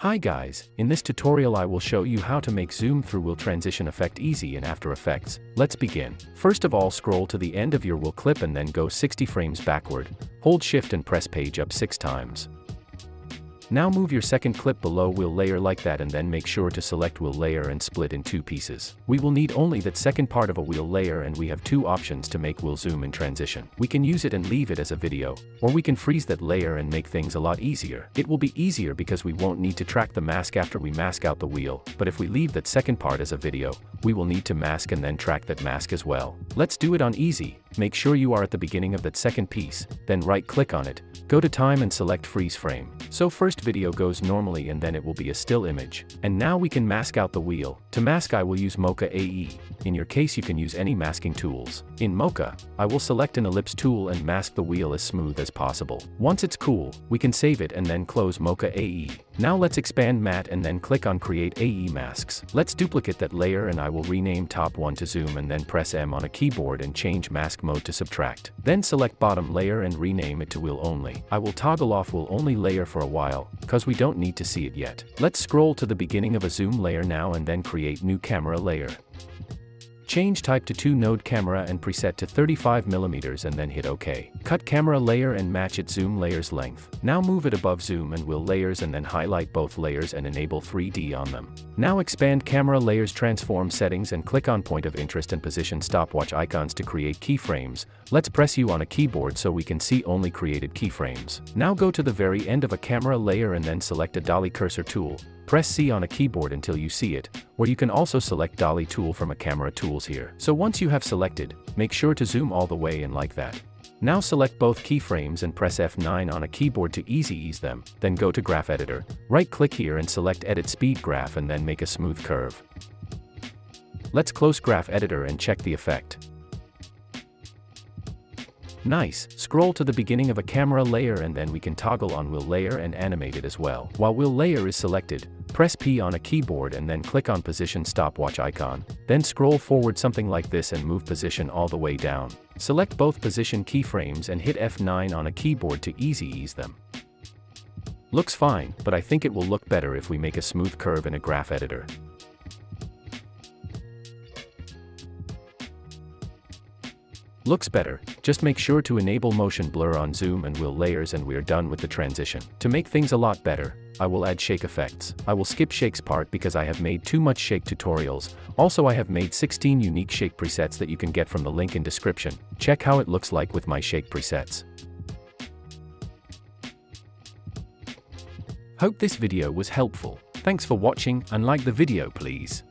Hi guys, in this tutorial I will show you how to make zoom through will transition effect easy in After Effects. Let's begin. First of all scroll to the end of your will clip and then go 60 frames backward, hold shift and press page up 6 times. Now move your second clip below wheel layer like that and then make sure to select wheel layer and split in two pieces. We will need only that second part of a wheel layer and we have two options to make wheel zoom in transition. We can use it and leave it as a video, or we can freeze that layer and make things a lot easier. It will be easier because we won't need to track the mask after we mask out the wheel, but if we leave that second part as a video, we will need to mask and then track that mask as well. Let's do it on easy, make sure you are at the beginning of that second piece, then right click on it, go to time and select freeze frame. So first video goes normally and then it will be a still image. And now we can mask out the wheel. To mask I will use Mocha AE. In your case you can use any masking tools. In Mocha, I will select an ellipse tool and mask the wheel as smooth as possible. Once it's cool, we can save it and then close Mocha AE. Now let's expand matte and then click on create AE masks. Let's duplicate that layer and I will rename top 1 to zoom and then press M on a keyboard and change mask mode to subtract. Then select bottom layer and rename it to wheel only. I will toggle off wheel only layer for a while, cause we don't need to see it yet. Let's scroll to the beginning of a zoom layer now and then create new camera layer. Change type to 2 node camera and preset to 35mm and then hit OK. Cut camera layer and match its zoom layer's length. Now move it above zoom and will layers and then highlight both layers and enable 3D on them. Now expand camera layers transform settings and click on point of interest and position stopwatch icons to create keyframes. Let's press U on a keyboard so we can see only created keyframes. Now go to the very end of a camera layer and then select a dolly cursor tool. Press C on a keyboard until you see it, or you can also select dolly tool from a camera tools here. So once you have selected, make sure to zoom all the way in like that. Now select both keyframes and press F9 on a keyboard to easy ease them, then go to Graph Editor, right click here and select Edit Speed Graph and then make a smooth curve. Let's close Graph Editor and check the effect. Nice, scroll to the beginning of a camera layer and then we can toggle on wheel layer and animate it as well. While wheel layer is selected, press P on a keyboard and then click on position stopwatch icon, then scroll forward something like this and move position all the way down. Select both position keyframes and hit F9 on a keyboard to easy ease them. Looks fine, but I think it will look better if we make a smooth curve in a graph editor. Looks better, just make sure to enable motion blur on zoom and wheel layers and we're done with the transition. To make things a lot better, I will add shake effects. I will skip shakes part because I have made too much shake tutorials. Also I have made 16 unique shake presets that you can get from the link in description. Check how it looks like with my shake presets. Hope this video was helpful. Thanks for watching and like the video please.